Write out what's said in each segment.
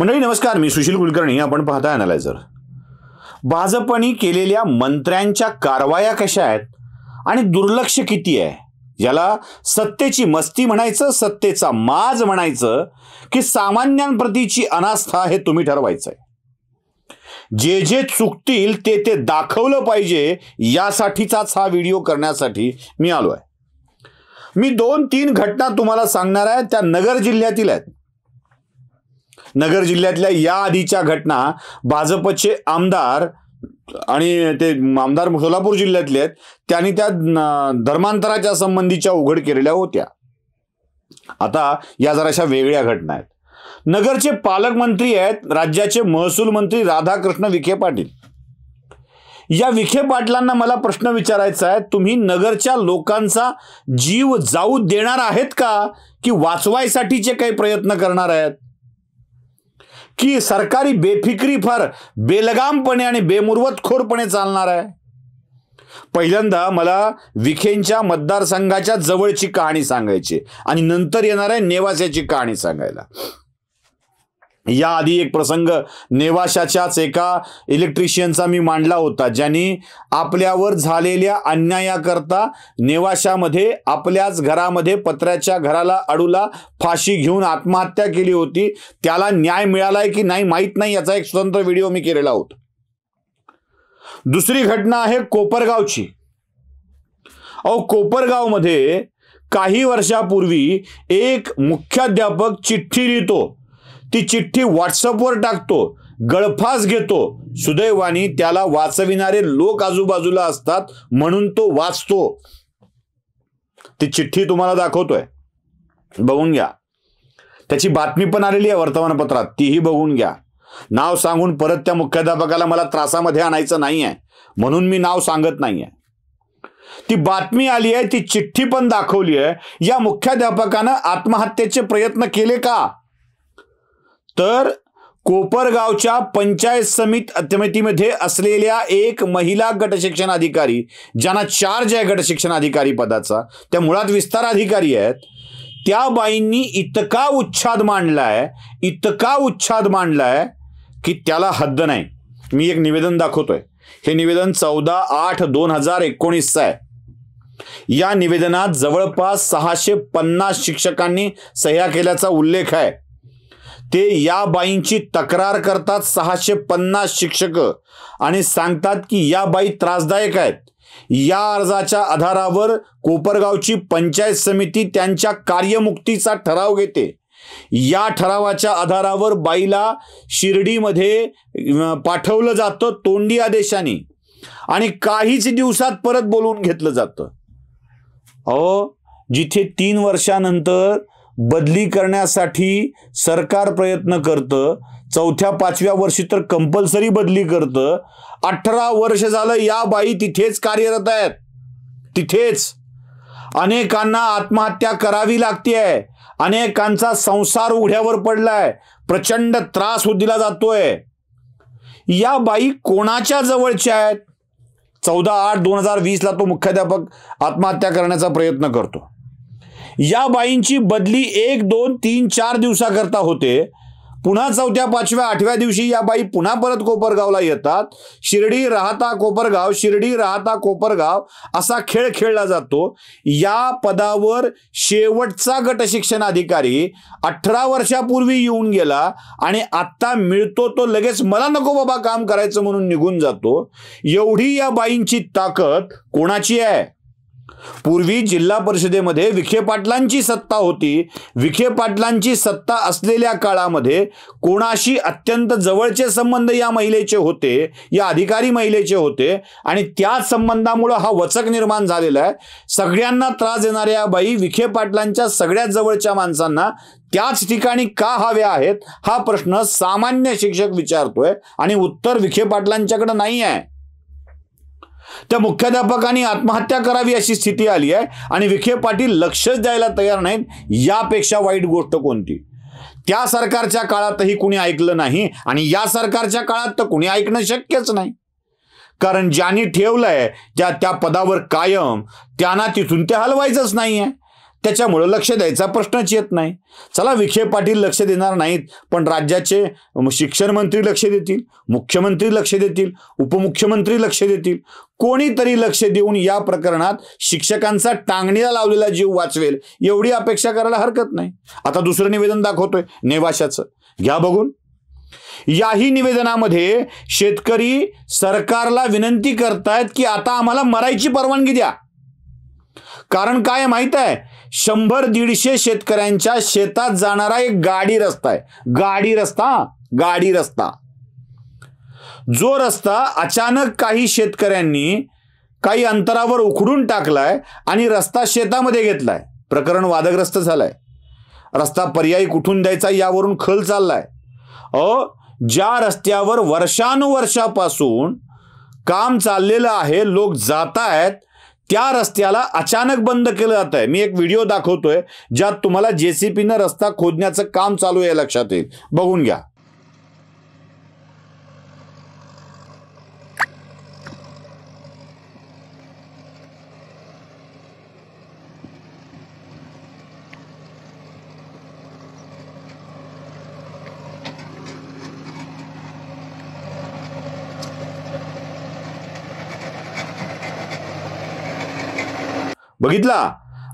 मंडळी नमस्कार. मी सुशील कुलकर्णी. आपण पाहता अनालायझर भाजपने केलेल्या मंत्र्यांच्या कारवाया कशा आहेत आणि दुर्लक्ष किती आहे? याला सत्तेची मस्ती म्हणायचं सत्तेचा माज म्हणायचं की सामान्यांप्रतीची अनास्था हे तुम्ही ठरवायचं आहे जे जे चुकतील ते ते दाखवलं पाहिजे यासाठीचाच हा व्हिडिओ करण्यासाठी मी आलो आहे मी दोन तीन घटना तुम्हाला सांगणार आहे त्या नगर जिल्ह्यातील आहेत. नगर जिल्ह्यातल्या या आधीच्या घटना भाजपचे आमदार आणि ते आमदार सोलापूर जिल्ह्यातले आहेत त्यांनी त्या धर्मांतराच्या संबंधीच्या उघड केलेल्या होत्या. आता या जराशा वेगळ्या घटना आहेत. नगरचे पालकमंत्री आहेत राज्याचे महसूल मंत्री राधाकृष्ण विखे पाटील. या विखे पाटलांना मला प्रश्न विचारायचा आहे तुम्ही नगरच्या लोकांचा जीव जाऊ देणार आहेत का? की वाचवायसाठीचे काही प्रयत्न करणार आहेत? की सरकारी बेफिक्री फार बेलगामपणे आणि बेमुरवतखोरपणे चालणार आहे. पहिल्यांदा मला विखेंच्या मतदारसंघाच्या जवळची कहाणी सांगायची आणि नंतर येणार आहे नेवास्याची कहाणी सांगायला. याआधी एक प्रसंग नेवाशाच्याच एका इलेक्ट्रिशियनचा मी मांडला होता ज्यांनी आपल्यावर झालेल्या अन्यायाकरता नेवाशामध्ये आपल्याच घरामध्ये पत्र्याच्या घराला अडूला फाशी घेऊन आत्महत्या केली होती. त्याला न्याय मिळालाय की नाही माहीत नाही याचा एक स्वतंत्र व्हिडिओ मी केलेला होता. दुसरी घटना आहे कोपरगावची. अहो कोपरगावमध्ये काही वर्षापूर्वी एक मुख्याध्यापक चिठ्ठी लिहितो. ती चिठ्ठी व्हॉट्सअपवर टाकतो गळफास घेतो. सुदैवानी त्याला वाचविणारे लोक आजूबाजूला असतात म्हणून तो वाचतो. ती चिठ्ठी तुम्हाला दाखवतोय. बघून घ्या. त्याची बातमी पण आलेली आहे वर्तमानपत्रात. तीही बघून घ्या. नाव सांगून परत त्या मुख्याध्यापकाला मला त्रासामध्ये आणायचं नाही आहे म्हणून मी नाव सांगत नाही आहे ती बातमी आली आहे ती चिठ्ठी पण दाखवली आहे. या मुख्याध्यापकानं आत्महत्येचे प्रयत्न केले का? तर कोपरगावच्या पंचायत समित समितीमध्ये असलेल्या एक महिला गट शिक्षण अधिकारी ज्यांना चार्ज आहे गट शिक्षण अधिकारी पदाचा त्या मुळात विस्तार अधिकारी आहेत त्या बाईंनी इतका उच्छाद मांडलाय इतका उच्छाद मांडलाय की त्याला हद्द नाही. मी एक निवेदन दाखवतोय. हे निवेदन चौदा आठ दोन हजार एकोणीसचं आहे. या निवेदनात जवळपास सहाशे पन्नास शिक्षकांनी सह्या केल्याचा उल्लेख आहे. ते या बाईंची तक्रार करतात सहाशे पन्नास शिक्षक. आणि सांगतात की या बाई त्रासदायक आहेत. या अर्जाच्या आधारावर कोपरगावची पंचायत समिती त्यांच्या कार्यमुक्तीचा ठराव घेते. या ठरावाच्या आधारावर बाईला शिर्डीमध्ये पाठवलं जातं तोंडी आदेशाने. आणि काहीच दिवसात परत बोलवून घेतलं जातं. अहो जिथे तीन वर्षानंतर बदली करण्यासाठी सरकार प्रयत्न करतं. चौथ्या पाचव्या वर्षी तर कंपल्सरी बदली करतं. अठरा वर्ष झालं या बाई तिथेच कार्यरत आहेत. तिथेच. अनेकांना आत्महत्या करावी लागते आहे अनेकांचा संसार उघड्यावर पडलाय. प्रचंड त्रास दिला जातोय. या बाई कोणाच्या जवळच्या आहेत? चौदा आठ दोन हजार वीसला तो मुख्याध्यापक आत्महत्या करण्याचा प्रयत्न करतो. या बाईंची बदली एक दोन तीन चार दिवसाकरता होते. पुन्हा चौथ्या पाचव्या आठव्या दिवशी या बाई पुन्हा परत कोपरगावला येतात. शिर्डी राहता कोपरगाव शिर्डी राहता कोपरगाव असा खेळ खेळला जातो. या पदावर शेवटचा गट शिक्षण अधिकारी अठरा वर्षापूर्वी येऊन गेला आणि आत्ता मिळतो तो लगेच मला नको बाबा काम करायचं म्हणून निघून जातो. एवढी या बाईंची ताकद कोणाची आहे? पूर्वी जिल्हा परिषदेमध्ये विखे पाटलांची सत्ता होती. विखे पाटलांची सत्ता असलेल्या काळामध्ये कोणाशी अत्यंत जवळचे संबंध या महिलेचे होते या अधिकारी महिलेचे होते आणि त्या संबंधामुळं हा वचक निर्माण झालेला आहे. सगळ्यांना त्रास देणाऱ्या या बाई विखे पाटलांच्या सगळ्यात जवळच्या माणसांना त्याच ठिकाणी का हव्या आहेत? हा प्रश्न सामान्य शिक्षक विचारतोय आणि उत्तर विखे पाटलांच्याकडे नाही आहे. त्या मुख्याध्यापकांनी आत्महत्या करावी अशी स्थिती आली आहे. आणि विखे पाटील लक्षच द्यायला तयार नाहीत. यापेक्षा वाईट गोष्ट कोणती? त्या सरकारच्या काळातही कुणी ऐकलं नाही आणि या सरकारच्या काळात तर कुणी ऐकणं शक्यच नाही. कारण ज्यांनी ठेवलंय त्या त्या पदावर कायम त्यांना तिथून ते हलवायचंच नाहीये. त्याच्यामुळं लक्ष द्यायचा प्रश्नच येत नाही. चला विखे पाटील लक्ष देणार नाहीत पण राज्याचे शिक्षण मंत्री लक्ष देतील मुख्यमंत्री लक्ष देतील उपमुख्यमंत्री लक्ष देतील. कोणीतरी लक्ष देऊन या प्रकरणात शिक्षकांचा टांगणीला लावलेला जीव वाचवेल एवढी अपेक्षा करायला हरकत नाही. आता दुसरं निवेदन दाखवतोय नेवाशाचं. घ्या बघून. याही निवेदनामध्ये शेतकरी सरकारला विनंती करतायत की आता आम्हाला मरायची परवानगी द्या. कारण काय माहीत आहे? शंभर दीडशे शेतकऱ्यांच्या शेतात जाणारा एक गाडी रस्ता आहे. गाडी रस्ता गाडी रस्ता. जो रस्ता अचानक काही शेतकऱ्यांनी काही अंतरावर उखडून टाकलाय आणि रस्ता शेतामध्ये घेतलाय. प्रकरण वादग्रस्त झालंय. रस्ता पर्यायी कुठून द्यायचा यावरून खल चाललाय. अ ज्या रस्त्यावर वर्षानुवर्षापासून काम चाललेलं आहे लोक जात आहेत त्या रस्त्याला अचानक बंद केलं जात आहे. मी एक व्हिडिओ दाखवतोय ज्यात तुम्हाला जेसीपीनं रस्ता खोदण्याचं काम चालू आहे लक्षात येईल. बघून घ्या. बघितला?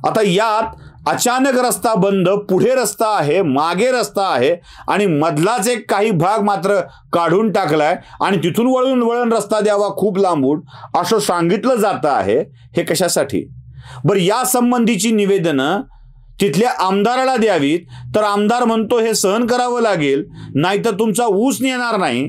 आता यात अचानक रस्ता बंद पुढे रस्ता आहे मागे रस्ता आहे आणि मधलाच एक काही भाग मात्र काढून टाकलाय आणि तिथून वळून वळण रस्ता द्यावा खूप लांबून असं सांगितलं जातं आहे हे कशासाठी? बरं या संबंधीची निवेदनं तिथल्या आमदाराला द्यावीत तर आमदार म्हणतो हे सहन करावं लागेल नाहीतर तुमचा ऊस नेणार नाही.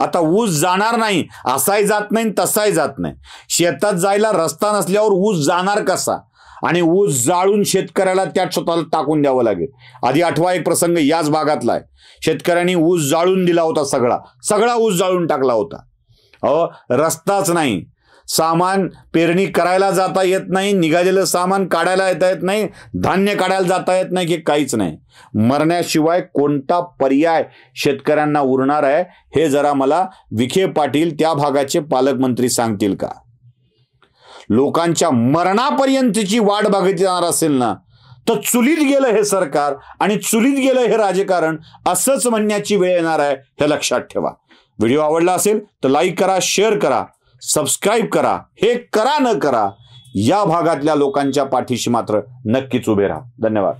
आता ऊस जाणार नाही असाही जात नाही तसाही जात नाही. शेतात जायला रस्ता नसल्यावर ऊस जाणार कसा? आणि ऊस जाळून शेतकऱ्याला त्यात स्वतःला टाकून द्यावं लागेल. आधी आठवा एक प्रसंग याच भागातला आहे. शेतकऱ्यांनी ऊस जाळून दिला होता सगळा. सगळा ऊस जाळून टाकला होता. अ रस्ताच नाही. सामान पेरणी करायला जाता येत नाही निघालेलं सामान काढायला येता येत नाही धान्य काढायला जाता येत नाही की काहीच नाही. मरण्याशिवाय कोणता पर्याय शेतकऱ्यांना उरणार आहे हे जरा मला विखे पाटील त्या भागाचे पालकमंत्री सांगतील का? लोकांच्या मरणापर्यंतची वाट बघितणार जाणार असेल ना तर चुलीत गेलं हे सरकार आणि चुलीत गेलं हे राजकारण असंच म्हणण्याची वेळ येणार आहे हे लक्षात ठेवा. व्हिडिओ आवडला असेल तर लाईक करा शेअर करा. सबस्क्राईब करा. हे करा न करा या भागातल्या लोकांच्या पाठीशी मात्र नक्कीच उभे राहा. धन्यवाद.